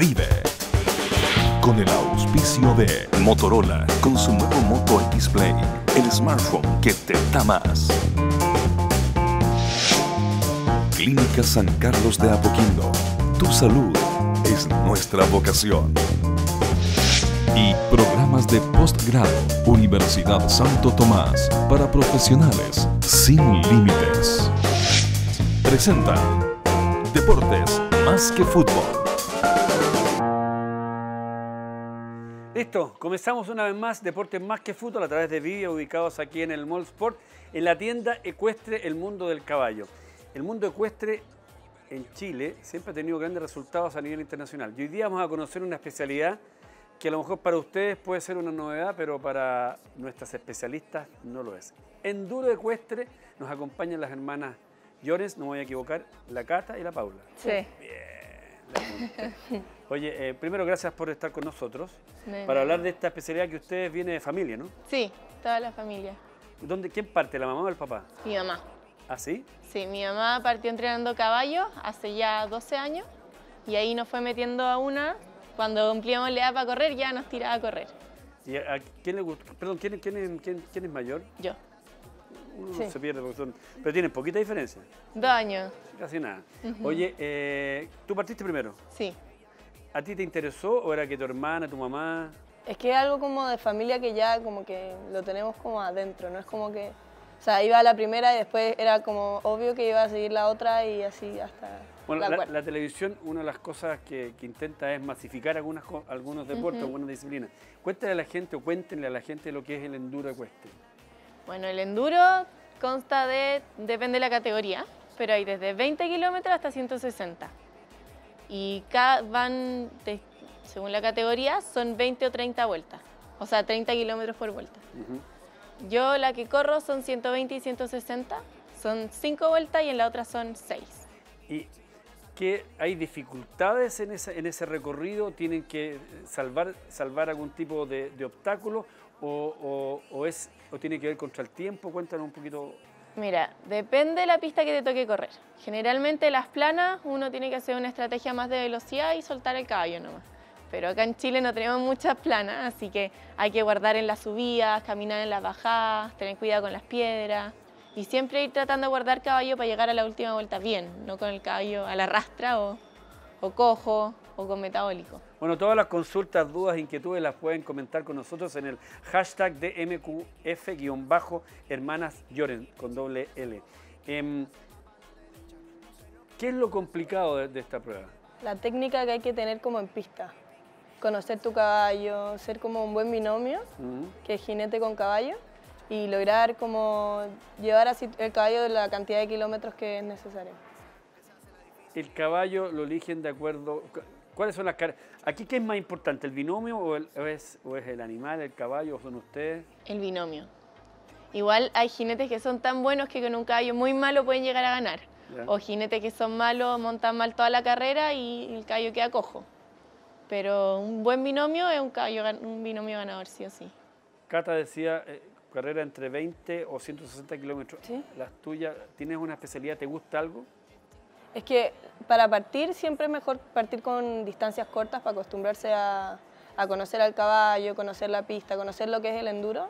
Vive. Con el auspicio de Motorola, con su nuevo Moto X Play, el smartphone que te da más. Clínica San Carlos de Apoquindo. Tu salud es nuestra vocación. Y programas de postgrado, Universidad Santo Tomás, para profesionales sin límites. Presenta Deportes más que fútbol. Listo, comenzamos una vez más Deportes Más que Fútbol a través de vídeos ubicados aquí en el Mall Sport, en la tienda ecuestre El Mundo del Caballo. El mundo ecuestre en Chile siempre ha tenido grandes resultados a nivel internacional. Y hoy día vamos a conocer una especialidad que a lo mejor para ustedes puede ser una novedad, pero para nuestras especialistas no lo es. Enduro ecuestre nos acompañan las hermanas Llores, no me voy a equivocar, la Cata y la Paula. Sí. Bien. Oye, eh, primero gracias por estar con nosotros para hablar de esta especialidad que ustedes viene de familia, ¿no? Sí, toda la familia. ¿Dónde, ¿Quién parte, la mamá o el papá? Mi mamá. ¿Ah, sí? Sí, mi mamá partió entrenando caballo hace ya 12 años y ahí nos fue metiendo a una. Cuando cumplíamos la edad para correr, ya nos tiraba a correr. ¿Y a, a quién le gusta? Perdón, ¿quién, quién, quién- quién es mayor? Yo. Uno Sí. se pierde porque son... Pero tienen poquita diferencia, Dos años. casi nada. Oye, eh, tú partiste primero. Sí. ¿A ti te interesó o era que tu hermana, tu mamá... Es que es algo como de familia que ya como que lo tenemos como adentro, no es como que, o sea, iba a la primera y después era como obvio que iba a seguir la otra y así hasta Bueno, la la, la televisión, una de las cosas que, que intenta es masificar algunas, algunos deportes, algunas disciplinas. Cuéntale a la gente o cuéntenle a la gente lo que es el enduro ecuestre. Bueno, el enduro consta de, depende de la categoría, pero hay desde 20 kilómetros hasta 160. Y cada, van, de- según la categoría, son 20 o 30 vueltas, o sea, 30 kilómetros por vuelta. Yo la que corro son 120 y 160, son 5 vueltas y en la otra son 6. ¿Y que hay dificultades en ese, en ese recorrido? ¿Tienen que salvar, salvar algún tipo de, de obstáculo? O, o- o es, ¿O tiene que ver contra el tiempo? Cuéntanos un poquito. Mira, depende de la pista que te toque correr. Generalmente las planas uno tiene que hacer una estrategia más de velocidad y soltar el caballo nomás. Pero acá en Chile no tenemos muchas planas, así que hay que guardar en las subidas, caminar en las bajadas, tener cuidado con las piedras y siempre ir tratando de guardar caballo para llegar a la última vuelta bien, no con el caballo a la rastra o, o cojo o con metabólico. Bueno, todas las consultas, dudas, inquietudes las pueden comentar con nosotros en el hashtag DMQF-hermanas Lloren con doble L. Em, ¿Qué es lo complicado de, de esta prueba? La técnica que hay que tener como en pista, conocer tu caballo, ser como un buen binomio, que es jinete con caballo, y lograr como llevar así el caballo de la cantidad de kilómetros que es necesario. El caballo lo eligen de acuerdo. ¿Cuáles son las car- Aquí, ¿qué es más importante, el binomio o, el- o es, o es el animal, el caballo, o son ustedes? El binomio. Igual hay jinetes que son tan buenos que con un caballo muy malo pueden llegar a ganar. Ya. O jinetes que son malos, montan mal toda la carrera y el caballo queda cojo. Pero un buen binomio es un, caballo, un binomio ganador, sí o sí. Cata decía eh, carrera entre 20 o 160 kilómetros. Sí. Las tuyas, ¿tienes una especialidad? ¿Te gusta algo? Es que para partir siempre es mejor partir con distancias cortas para acostumbrarse a, a conocer al caballo, conocer la pista, conocer lo que es el enduro.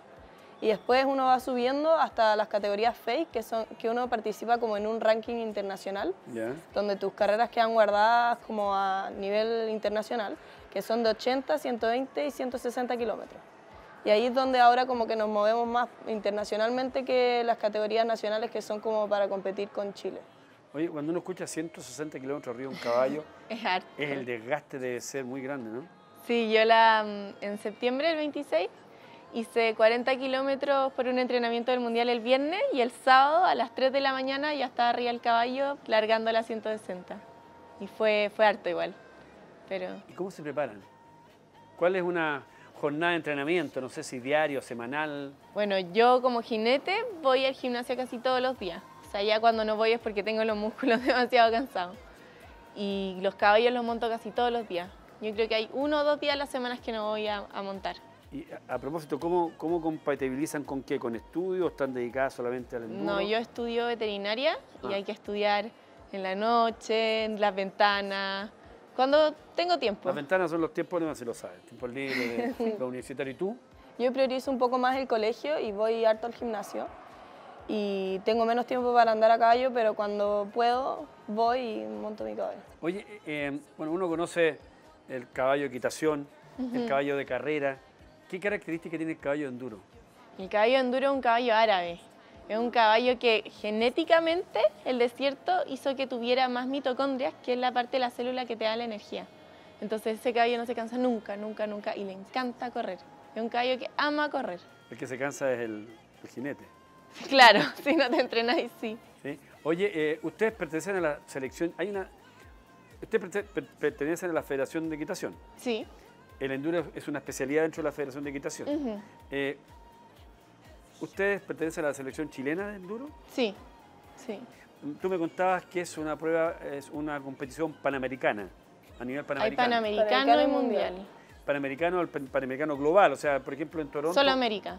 Y después uno va subiendo hasta las categorías fake, que, son, que uno participa como en un ranking internacional, donde tus carreras quedan guardadas como a nivel internacional, que son de 80, 120 y 160 kilómetros. Y ahí es donde ahora como que nos movemos más internacionalmente que las categorías nacionales que son como para competir con Chile. Oye, cuando uno escucha 160 kilómetros arriba de un caballo, Es harto. es el desgaste debe ser muy grande, ¿no? Sí, yo la, mm, en septiembre, el 26, hice 40 kilómetros por un entrenamiento del Mundial el viernes y el sábado a las 3 de la mañana ya estaba arriba del caballo largando la 160. Y fue, fue harto igual. Pero ¿Y cómo se preparan? ¿Cuál es una jornada de entrenamiento? No sé si diario, semanal. bueno, yo como jinete voy al gimnasio casi todos los días. O sea, ya cuando no voy es porque tengo los músculos demasiado cansados. Y los caballos los monto casi todos los días. Yo creo que hay uno o dos días a las semanas que no voy a, a montar. Y a, a propósito, ¿cómo, ¿cómo compatibilizan con qué? ¿Con estudios? ¿Están dedicadas solamente al enduro? No, yo estudio veterinaria y Ah. hay que estudiar en la noche, en las ventanas, Cuando tengo tiempo. Las ventanas son los tiempos, no se lo sabe, tiempo libre, de lo universitario. ¿Y tú? Yo priorizo un poco más el colegio y voy harto al gimnasio. Y tengo menos tiempo para andar a caballo, pero cuando puedo voy y monto mi caballo. Oye, eh, bueno, uno conoce el caballo de equitación, el caballo de carrera. ¿Qué características tiene el caballo de enduro? El caballo de enduro es un caballo árabe. Es un caballo que genéticamente el desierto hizo que tuviera más mitocondrias, que es la parte de la célula que te da la energía. Entonces ese caballo no se cansa nunca, nunca, nunca y le encanta correr. Es un caballo que ama correr. El que se cansa es el, el jinete. Claro, si no te entrenas y sí. ¿sí? Oye, eh, ustedes pertenecen a la selección, hay una... Ustedes perte- per- pertenecen a la Federación de Equitación. Sí. El enduro es una especialidad dentro de la Federación de Equitación. Eh, ¿Ustedes pertenecen a la selección chilena de enduro? Sí, sí. Tú me contabas que es una prueba, es una competición panamericana, a nivel Hay panamericano. panamericano Panamericano y mundial. Panamericano, el pan- panamericano global, o sea, por ejemplo en Toronto. Solo América.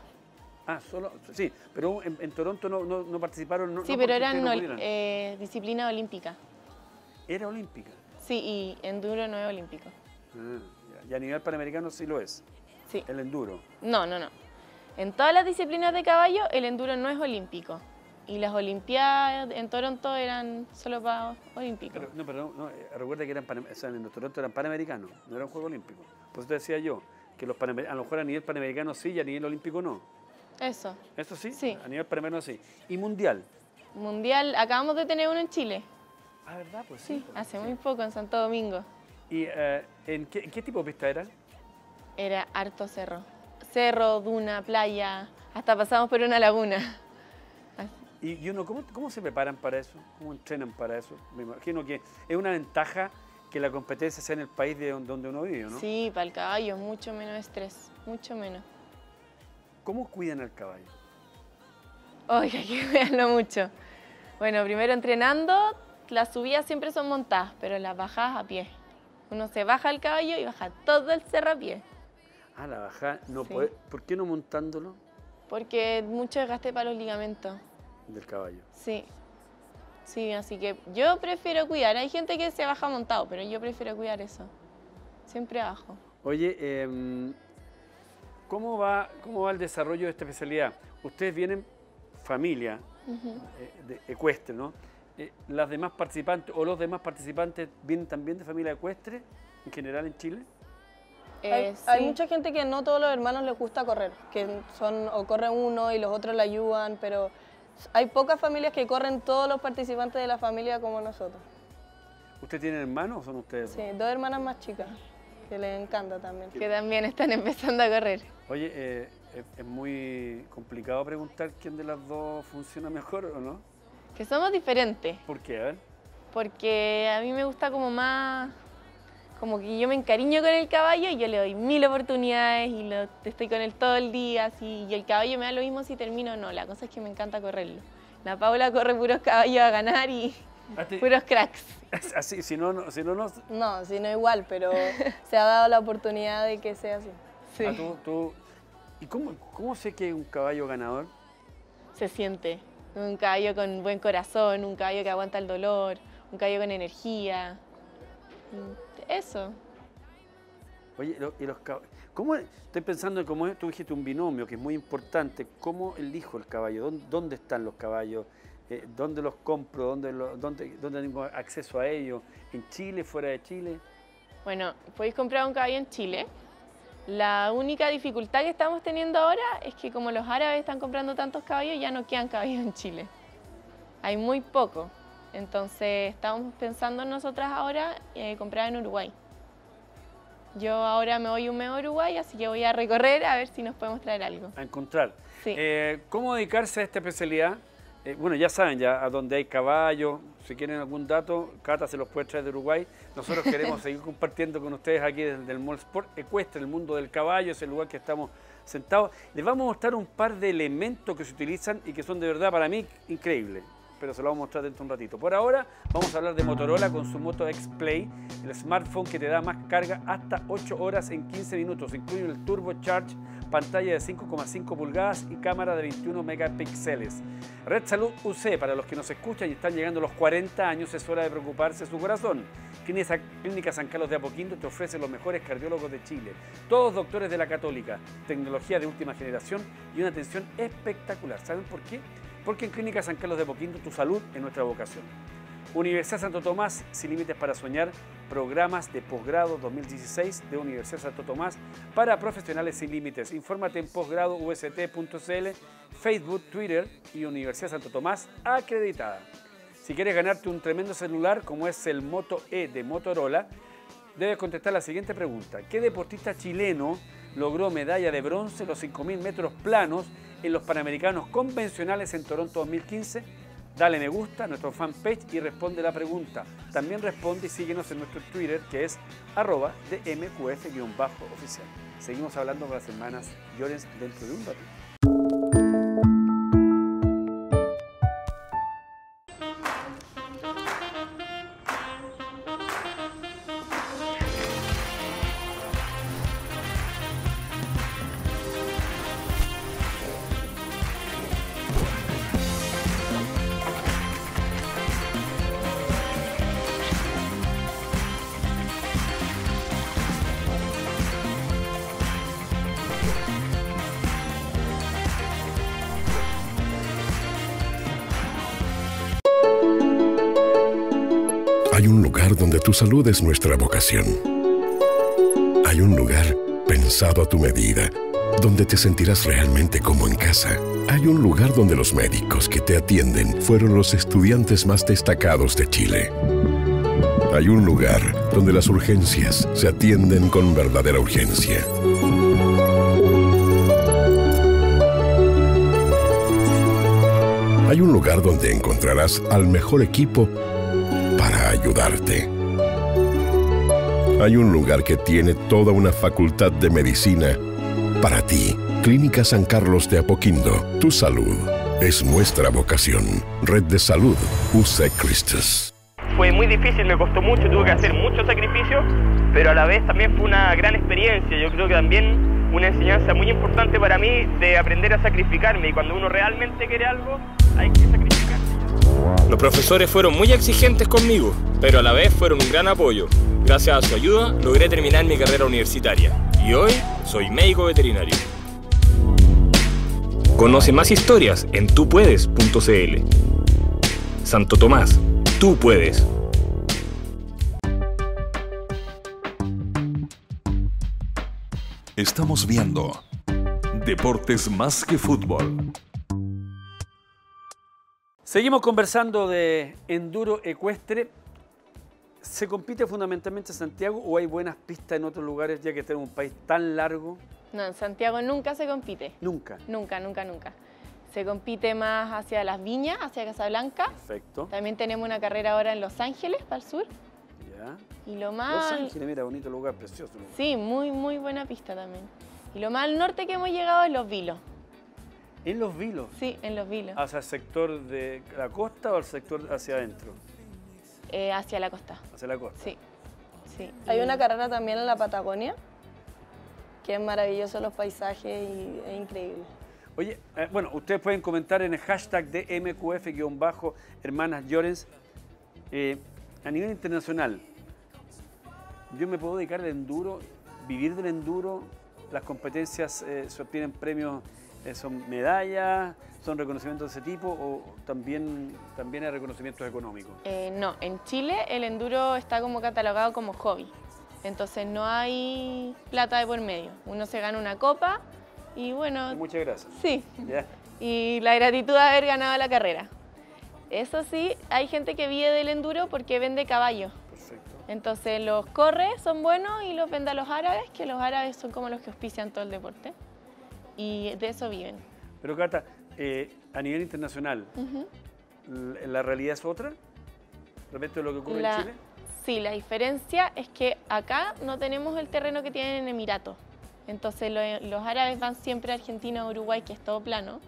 Ah, solo, sí, pero en, en Toronto no, no, no participaron. No, Sí, no pero eran ol- eh, disciplina olímpica. Era olímpica. Sí, y enduro no es olímpico. Ah, y a nivel panamericano sí lo es, Sí. el enduro. No, no, no. En todas las disciplinas de caballo, el enduro no es olímpico. Y las Olimpiadas en Toronto eran solo para olímpicos. Pero, no, pero no, eh, recuerda que eran o sea, en Toronto eran panamericanos, no eran Juegos Olímpicos. Por eso te decía yo, que los a lo mejor a nivel panamericano sí y a nivel olímpico no. Eso. ¿Eso sí? Sí. A nivel panamericano sí. ¿Y mundial? Mundial, acabamos de tener uno en Chile. Ah, ¿verdad? Pues Sí, pues, hace sí. muy poco en Santo Domingo. ¿Y eh, ¿en, qué, qué tipo de pista era? Era harto cerro. Cerro, duna, playa, hasta pasamos por una laguna. ¿Y, y uno, ¿cómo, cómo se preparan para eso? ¿Cómo entrenan para eso? Me imagino que es una ventaja que la competencia sea en el país de donde uno vive, ¿no? Sí, para el caballo, mucho menos estrés, mucho menos. ¿Cómo cuidan al caballo? Oiga, hay que cuidarlo mucho. Bueno, primero entrenando, las subidas siempre son montadas, pero las bajadas a pie. Uno se baja al caballo y baja todo el cerro a pie, Ah, la baja, no Sí. puede, ¿por qué no montándolo porque mucho desgaste para los ligamentos. del caballo? Sí. Sí, así que yo prefiero cuidar. Hay gente que se baja montado, pero yo prefiero cuidar eso. Siempre abajo. Oye, em, ¿cómo, va, ¿cómo va el desarrollo de esta especialidad? Ustedes vienen familia eh, de ecuestre, ¿no? Eh, ¿Las demás participantes o los demás participantes vienen también de familia ecuestre en general en Chile? Eh, Hay, hay sí. mucha gente que no todos los hermanos les gusta correr, que son o corre uno y los otros le ayudan, pero hay pocas familias que corren todos los participantes de la familia como nosotros. ¿Ustedes tienen hermanos o son ustedes? Sí, dos hermanas más chicas, que les encanta también. que también están empezando a correr. Oye, eh, es, es muy complicado preguntar quién de las dos funciona mejor o no. Que somos diferentes, ¿Por qué? A ver. porque a mí me gusta como más, como que yo me encariño con el caballo y yo le doy mil oportunidades y lo, estoy con él todo el día, así, y el caballo me da lo mismo si termino o no, la cosa es que me encanta correrlo. La Paula corre puros caballos a ganar y Ah, puros cracks. Así, si no, no, si no, no. No, si no igual, pero se ha dado la oportunidad de que sea así. Sí. Ah, tú- tú- ¿Y cómo, cómo sé que es un caballo ganador? se siente. Un caballo con buen corazón, un caballo que aguanta el dolor, un caballo con energía. Mm, Eso. Oye, lo- y los cab- ¿cómo estoy pensando en cómo es- tú dijiste un binomio que es muy importante? ¿Cómo elijo el caballo? ¿Dónde, dónde están los caballos? Eh, ¿Dónde los compro? ¿Dónde, lo- dónde, ¿Dónde tengo acceso a ellos? ¿En Chile? ¿Fuera de Chile? Bueno, podéis comprar un caballo en Chile. La única dificultad que estamos teniendo ahora es que como los árabes están comprando tantos caballos, ya no quedan caballos en Chile. Hay muy poco. Entonces estamos pensando nosotras ahora eh, comprar en Uruguay. Yo ahora me voy un mes a Uruguay, así que voy a recorrer a ver si nos podemos traer algo. A encontrar. Sí. Eh, ¿Cómo dedicarse a esta especialidad? Eh, bueno, ya saben, ya a donde hay caballos, si quieren algún dato, Cata se los puede traer de Uruguay. Nosotros queremos seguir compartiendo con ustedes aquí desde el Mall Sport Ecuestre, el mundo del caballo, es el lugar que estamos sentados. Les vamos a mostrar un par de elementos que se utilizan y que son de verdad para mí increíbles. pero se lo vamos a mostrar dentro de un ratito. Por ahora vamos a hablar de Motorola con su Moto X Play, el smartphone que te da más carga hasta 8 horas en 15 minutos. Incluye el Turbo Charge, pantalla de 5,5 pulgadas y cámara de 21 megapíxeles. Red Salud UC, para los que nos escuchan y están llegando a los 40 años, es hora de preocuparse su corazón. Clínica San Carlos de Apoquindo te ofrece los mejores cardiólogos de Chile, todos doctores de la Católica, tecnología de última generación y una atención espectacular. ¿Saben por qué? Porque en Clínica San Carlos de Apoquindo tu salud es nuestra vocación. Universidad Santo Tomás, sin límites para soñar, programas de posgrado 2016 de Universidad Santo Tomás para profesionales sin límites. Infórmate en posgradoust.cl, Facebook, Twitter y Universidad Santo Tomás acreditada. Si quieres ganarte un tremendo celular como es el Moto E de Motorola, debes contestar la siguiente pregunta. ¿Qué deportista chileno logró medalla de bronce en los 5.000 metros planos en los Panamericanos convencionales en Toronto 2015? Dale me gusta a nuestro fanpage y responde la pregunta. También responde y síguenos en nuestro Twitter que es arroba de mqf-oficial. Seguimos hablando con las hermanas Llorens dentro de un ratito. Tu salud es nuestra vocación. Hay un lugar pensado a tu medida, donde te sentirás realmente como en casa. Hay un lugar donde los médicos que te atienden fueron los estudiantes más destacados de Chile. Hay un lugar donde las urgencias se atienden con verdadera urgencia. Hay un lugar donde encontrarás al mejor equipo para ayudarte. Hay un lugar que tiene toda una facultad de medicina para ti. Clínica San Carlos de Apoquindo. Tu salud es nuestra vocación. Red de Salud. UC Christus. Fue muy difícil, me costó mucho, tuve que hacer mucho sacrificio, pero a la vez también fue una gran experiencia. Yo creo que también una enseñanza muy importante para mí de aprender a sacrificarme y cuando uno realmente quiere algo, hay que sacrificarse. Los profesores fueron muy exigentes conmigo, pero a la vez fueron un gran apoyo. Gracias a su ayuda logré terminar mi carrera universitaria y hoy soy médico veterinario. Conoce más historias en tupuedes.cl. Santo Tomás, tú puedes. Estamos viendo Deportes más que fútbol. Seguimos conversando de enduro ecuestre. ¿Se compite fundamentalmente en Santiago o hay buenas pistas en otros lugares ya que tenemos un país tan largo? No, en Santiago nunca se compite. Nunca. Nunca, nunca, nunca. Se compite más hacia las viñas, hacia Casablanca. Perfecto. También tenemos una carrera ahora en Los Ángeles, para el sur. Ya. Y lo Los más... Ángeles, mira, bonito lugar, precioso. Sí, muy, muy buena pista también. Y lo más al norte que hemos llegado es Los Vilos. En los vilos. Sí, en Los Vilos. ¿Hacia el sector de la costa o el sector hacia adentro? Eh, hacia la costa. Hacia la costa. Sí, sí. Hay Y- una carrera también en la Patagonia, que es maravilloso los paisajes y es increíble. Oye, eh, bueno, ustedes pueden comentar en el hashtag de MQF-hermanas Llorens. eh, a nivel internacional, yo me puedo dedicar al enduro, vivir del enduro, las competencias eh, se obtienen premios, son medallas, son reconocimientos de ese tipo o también, también hay reconocimientos económicos. Eh, no, en Chile el enduro está como catalogado como hobby. Entonces no hay plata de por medio. Uno se gana una copa y bueno, Muchas gracias. sí. Ya. Y la gratitud de haber ganado la carrera. Eso sí, hay gente que vive del enduro porque vende caballos. Perfecto. Entonces los corre, son buenos y los vende a los árabes, que los árabes son como los que auspician todo el deporte. Y de eso viven. Pero Cata, eh, a nivel internacional, ¿la- ¿la realidad es otra respecto a lo que ocurre La- en Chile? Sí, la diferencia es que acá no tenemos el terreno que tienen en Emiratos. Entonces lo- los árabes van siempre a Argentina o Uruguay, que es todo plano.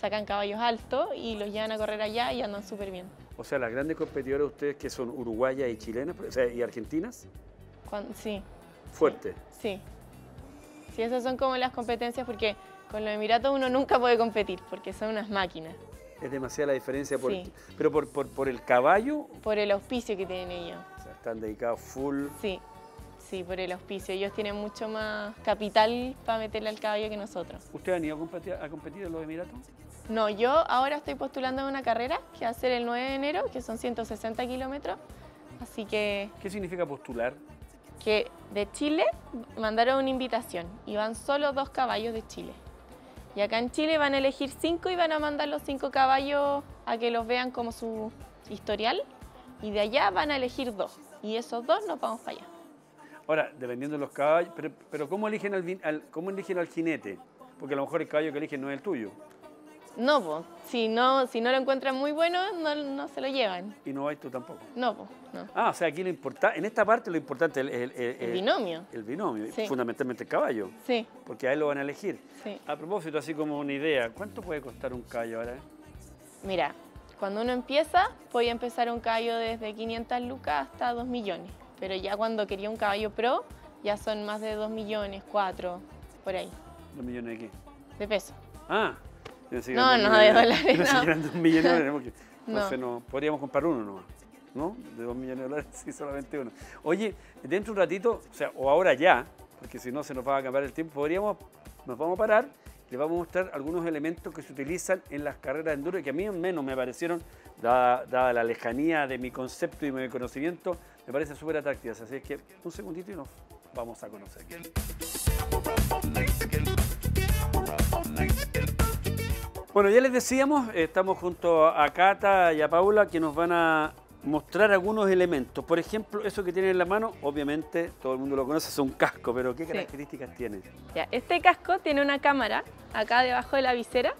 sacan caballos altos y los llevan a correr allá y andan súper bien. O sea, las grandes competidoras de ustedes que son uruguayas y chilenas, o sea, y argentinas, sí, fuerte. sí. Sí, esas son como las competencias porque con los Emiratos uno nunca puede competir porque son unas máquinas Es demasiada la diferencia, por, Sí. pero por, por, por el caballo, por el auspicio que tienen ellos. o sea, están dedicados full. Sí, sí, por el auspicio. Ellos tienen mucho más capital para meterle al caballo que nosotros. ¿Ustedes han ido a competir, a competir en los Emiratos? No, yo ahora estoy postulando a una carrera que va a ser el 9 de enero, que son 160 kilómetros. Así que, ¿Qué significa postular? que de Chile mandaron una invitación y van solo dos caballos de Chile. Y acá en Chile van a elegir cinco y van a mandar los cinco caballos a que los vean como su historial. Y de allá van a elegir dos. Y esos dos nos vamos para allá. Ahora, dependiendo de los caballos, pero, ¿cómo, eligen al- ¿cómo eligen al jinete? Porque a lo mejor el caballo que eligen no es el tuyo. No, po. Si no, si no lo encuentran muy bueno, no, no se lo llevan. Y no vais tú tampoco. No, po, no. Ah, o sea, aquí lo importante, en esta parte lo importante es el, el- el- El binomio. El binomio, Sí. fundamentalmente el caballo, Sí, porque a él lo van a elegir. sí. A propósito, así como una idea, ¿cuánto puede costar un caballo ahora? Mira, cuando uno empieza, puede empezar un caballo desde 500 lucas hasta 2 millones. Pero ya cuando quería un caballo pro, ya son más de 2 millones, 4, por ahí, ¿Dos millones de qué? de pesos. Ah, No, no, de dólares, no. que eran dos millones de dólares, porque No. entonces no, podríamos comprar uno nomás, ¿no? De dos millones de dólares, sí, solamente uno. Oye, dentro de un ratito, o sea, o ahora ya, porque si no se nos va a acabar el tiempo, podríamos, nos vamos a parar, les vamos a mostrar algunos elementos que se utilizan en las carreras de enduro y que a mí al menos me parecieron, dada, dada la lejanía de mi concepto y mi conocimiento, me parecen súper atractivas. Así es que un segundito y nos vamos a conocer. Bueno, ya les decíamos, estamos junto a Cata y a Paula que nos van a mostrar algunos elementos. Por ejemplo, eso que tienen en la mano, obviamente todo el mundo lo conoce, es un casco, pero ¿qué Sí. características tiene? Ya, este casco tiene una cámara acá debajo de la visera.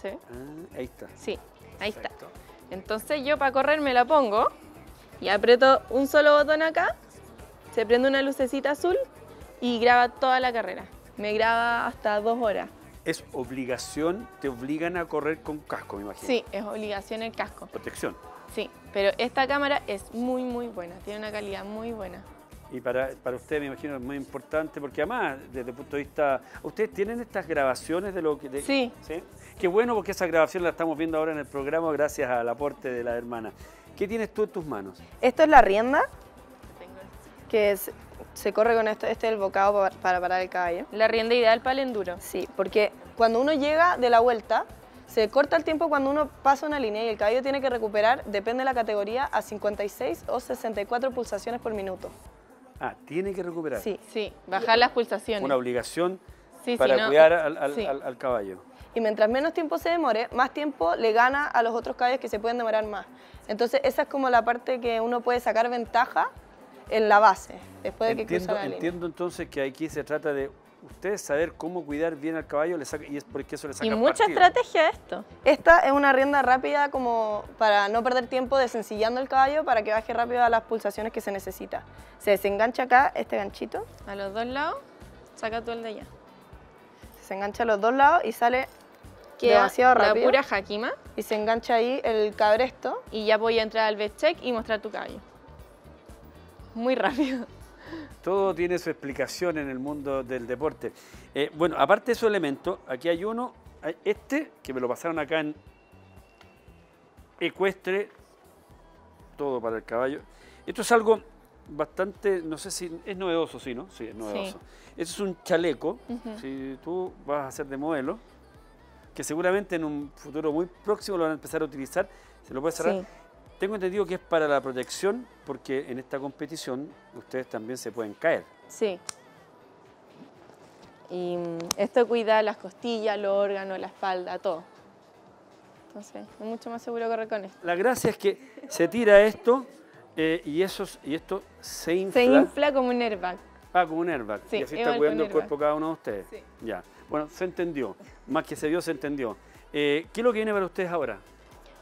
¿Sí? Ah, ahí está. Sí, ahí está. Entonces yo para correr me la pongo y aprieto un solo botón acá, se prende una lucecita azul y graba toda la carrera. Me graba hasta dos horas. Es obligación, te obligan a correr con casco, me imagino. Sí, es obligación el casco. Protección. Sí, pero esta cámara es muy, muy buena, tiene una calidad muy buena. Y para, para usted me imagino es muy importante porque además, desde el punto de vista... ¿Ustedes tienen estas grabaciones de lo que... de- Sí. Qué bueno porque esa grabación la estamos viendo ahora en el programa gracias al aporte de la hermana. ¿Qué tienes tú en tus manos? Esto es la rienda, que es- se corre con este es el bocado pa- para parar el caballo. La rienda ideal para el enduro. Sí, porque cuando uno llega de la vuelta, se corta el tiempo cuando uno pasa una línea y el caballo tiene que recuperar, depende de la categoría, a 56 o 64 pulsaciones por minuto. Ah, tiene que recuperar. Sí, Sí, bajar las pulsaciones. Una obligación Sí, sí, para no, cuidar al, al- sí. al- al caballo. y mientras menos tiempo se demore, más tiempo le gana a los otros caballos que se pueden demorar más. Entonces esa es como la parte que uno puede sacar ventaja en la base, después de que Entiendo, cruza la línea. entiendo entonces que aquí se trata de ustedes saber cómo cuidar bien al caballo le saca- y es porque eso le saca Y mucha estrategia esto. Esta es una rienda rápida como para no perder tiempo desencillando el caballo para que baje rápido a las pulsaciones que se necesita. Se desengancha acá este ganchito, A los dos lados, saca tú el de allá. se engancha a los dos lados y sale Queda demasiado la rápido. pura Hakima Y se engancha ahí el cabresto. y ya voy a entrar al best check y mostrar tu caballo. Muy rápido. Todo tiene su explicación en el mundo del deporte. Eh, bueno, aparte de esos elementos, aquí hay uno, este, que me lo pasaron acá en ecuestre, todo para el caballo. Esto es algo bastante, no sé si es novedoso, sí, ¿no? Sí, es novedoso. Esto es un chaleco, si tú vas a hacer de modelo, que seguramente en un futuro muy próximo lo van a empezar a utilizar, se lo puede cerrar. Sí. Tengo entendido que es para la protección, porque en esta competición ustedes también se pueden caer. Sí. Y mm, esto cuida las costillas, los órganos, la espalda, todo. Entonces, es mucho más seguro correr con esto. La gracia es que se tira esto eh, y, esos, y esto se infla. Se infla como un airbag. Ah, como un airbag. Sí, y así está cuidando el cuerpo cada uno de ustedes. Sí. Ya. Bueno, se entendió. Más que se vio, se entendió. Eh, ¿Qué es lo que viene para ustedes ahora?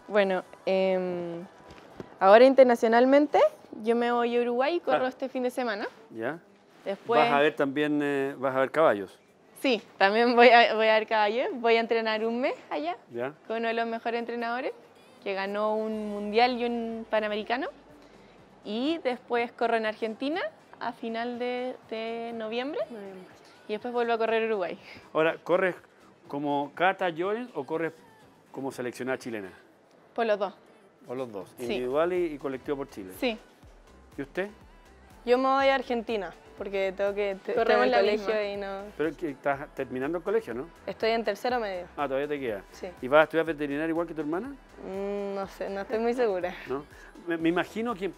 Bueno, em, ahora internacionalmente yo me voy a Uruguay y corro Ah. este fin de semana. ¿Ya? Después, Vas a ver también, eh, vas a ver caballos. Sí, también voy a, voy a ver caballo. Voy a entrenar un mes allá ¿Ya? con uno de los mejores entrenadores que ganó un mundial y un panamericano. Y después corro en Argentina a final de, de noviembre y después vuelvo a correr Uruguay. Ahora, ¿corres como Cata Llorens o corres como seleccionada chilena? Por los dos. O los dos, Sí. individual y, y colectivo por Chile. Sí, ¿Y usted? Yo me voy a Argentina porque tengo que te- Corremos estoy en la el colegio misma. y no. Pero estás terminando el colegio, ¿no? Estoy en tercero medio. Ah, todavía te queda. Sí. ¿Y vas a estudiar veterinaria igual que tu hermana? Mm, no sé, no estoy muy segura. ¿No? Me, me imagino que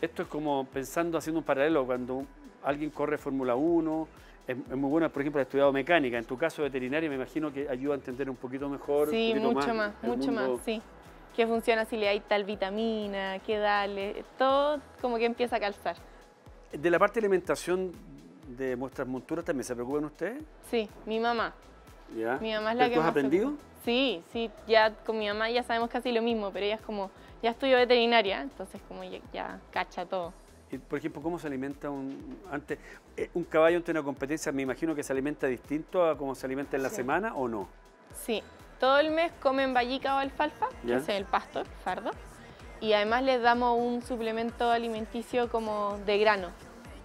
esto es como pensando, haciendo un paralelo, cuando alguien corre Fórmula 1, es, muy bueno, por ejemplo, has estudiado mecánica. En tu caso veterinaria, me imagino que ayuda a entender un poquito mejor. sí, un poquito mucho más, mucho mundo. más, sí. Qué funciona, si le hay tal vitamina, qué darle, todo como que empieza a calzar. De la parte de alimentación de vuestras monturas, ¿también se preocupan ustedes? Sí, mi mamá. ¿Ya? Mi mamá es la ¿Pero que tú has más aprendido? Sí, sí, ya con mi mamá ya sabemos casi lo mismo, pero ella es como, ya estudió veterinaria, entonces como ya, ya cacha todo. Y, por ejemplo, ¿cómo se alimenta un antes eh, un caballo ante una competencia? Me imagino que se alimenta distinto a cómo se alimenta en la Sí. semana o no. Sí, todo el mes comen vallica o alfalfa, que es el pasto, el fardo, y además les damos un suplemento alimenticio como de grano,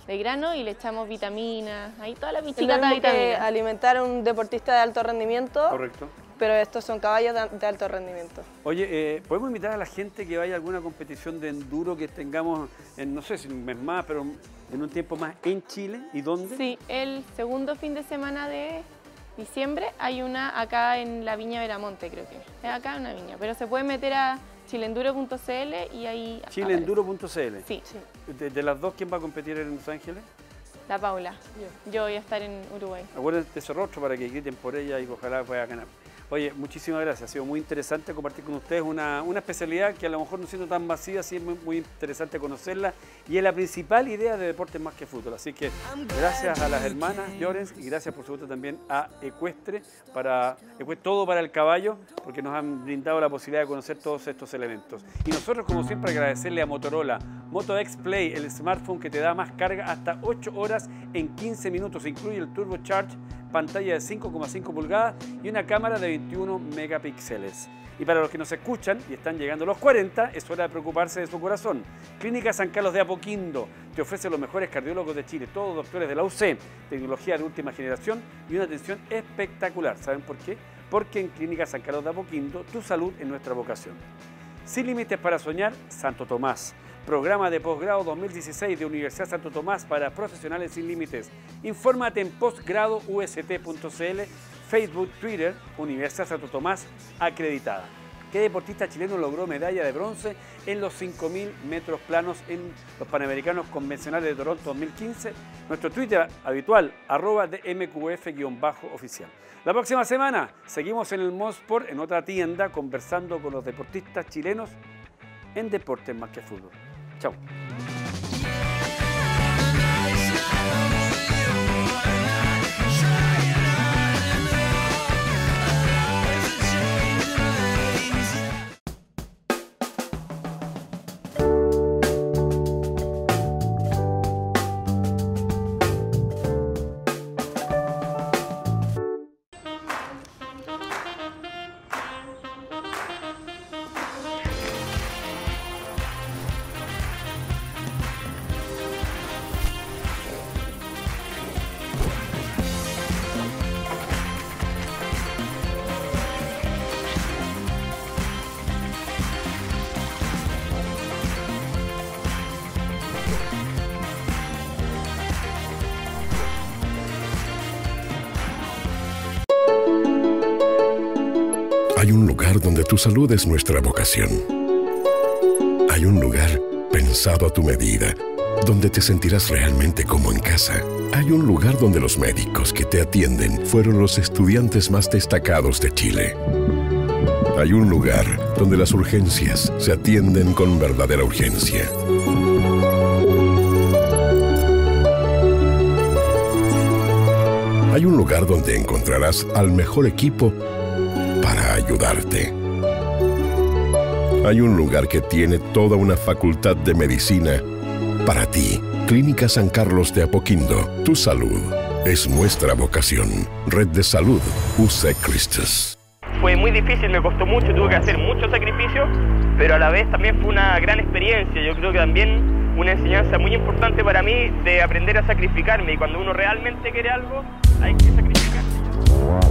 de grano y le echamos vitaminas, ahí toda la pichicata de vitaminas. alimentar a un deportista de alto rendimiento, Correcto. pero estos son caballos de, de alto rendimiento. Oye, eh, ¿podemos invitar a la gente que vaya a alguna competición de enduro que tengamos, en, no sé si un mes más, pero en un tiempo más en Chile? ¿Y dónde? Sí, el segundo fin de semana de diciembre hay una acá en la Viña Veramonte, creo que. Es acá en una viña, pero se puede meter a chilenduro.cl y ahí aparece. Chileenduro.cl. Sí, De, de las dos, ¿quién va a competir en Los Ángeles? la Paula. Yo voy a estar en Uruguay. Acuérdense de ese rostro para que griten por ella y ojalá pueda ganar. Oye, muchísimas gracias. Ha sido muy interesante compartir con ustedes una, una especialidad que a lo mejor no siendo tan masiva, sí es muy, interesante conocerla y es la principal idea de Deportes Más que Fútbol. Así que gracias a las hermanas Llorens y gracias por supuesto también a Ecuestre, para todo para el caballo, porque nos han brindado la posibilidad de conocer todos estos elementos. Y nosotros, como siempre, agradecerle a Motorola, Moto X Play, el smartphone que te da más carga hasta 8 horas en 15 minutos. Incluye el Turbo Charge pantalla de 5,5 pulgadas y una cámara de 21 megapíxeles. Y para los que nos escuchan y están llegando a los 40, es hora de preocuparse de su corazón. Clínica San Carlos de Apoquindo te ofrece los mejores cardiólogos de Chile, todos doctores de la UC, tecnología de última generación y una atención espectacular. ¿Saben por qué? Porque en Clínica San Carlos de Apoquindo tu salud es nuestra vocación. Sin límites para soñar, Santo Tomás. Programa de posgrado 2016 de Universidad Santo Tomás para profesionales sin límites. Infórmate en postgradoust.cl, Facebook, Twitter, Universidad Santo Tomás acreditada. ¿Qué deportista chileno logró medalla de bronce en los 5.000 metros planos en los Panamericanos Convencionales de Toronto 2015? Nuestro Twitter habitual, arroba de mqf-oficial. La próxima semana seguimos en el Mosport en otra tienda conversando con los deportistas chilenos en Deportes Más que Fútbol. Tchau. Tu salud es nuestra vocación. Hay un lugar pensado a tu medida, donde te sentirás realmente como en casa. Hay un lugar donde los médicos que te atienden fueron los estudiantes más destacados de Chile. Hay un lugar donde las urgencias se atienden con verdadera urgencia. Hay un lugar donde encontrarás al mejor equipo para ayudarte. Hay un lugar que tiene toda una facultad de medicina para ti. Clínica San Carlos de Apoquindo, tu salud es nuestra vocación. Red de Salud UC Cristus. Fue muy difícil, me costó mucho, tuve que hacer mucho sacrificio, pero a la vez también fue una gran experiencia. Yo creo que también una enseñanza muy importante para mí de aprender a sacrificarme y cuando uno realmente quiere algo, hay que sacrificarse.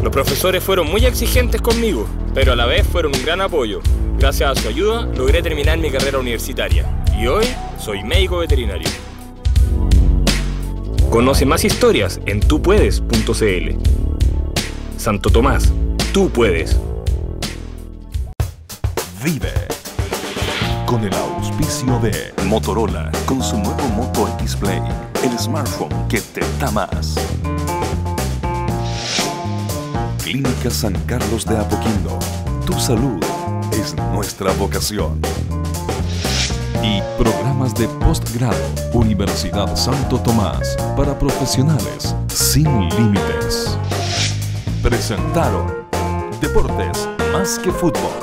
Los profesores fueron muy exigentes conmigo, pero a la vez fueron un gran apoyo. Gracias a su ayuda logré terminar mi carrera universitaria y hoy soy médico veterinario. Conoce más historias en tupuedes.cl. Santo Tomás, tú puedes. Vive con el auspicio de Motorola con su nuevo Moto X Play, el smartphone que te da más. Clínica San Carlos de Apoquindo, tu salud es nuestra vocación. Y programas de postgrado, Universidad Santo Tomás, para profesionales sin límites. Presentaron Deportes más que fútbol.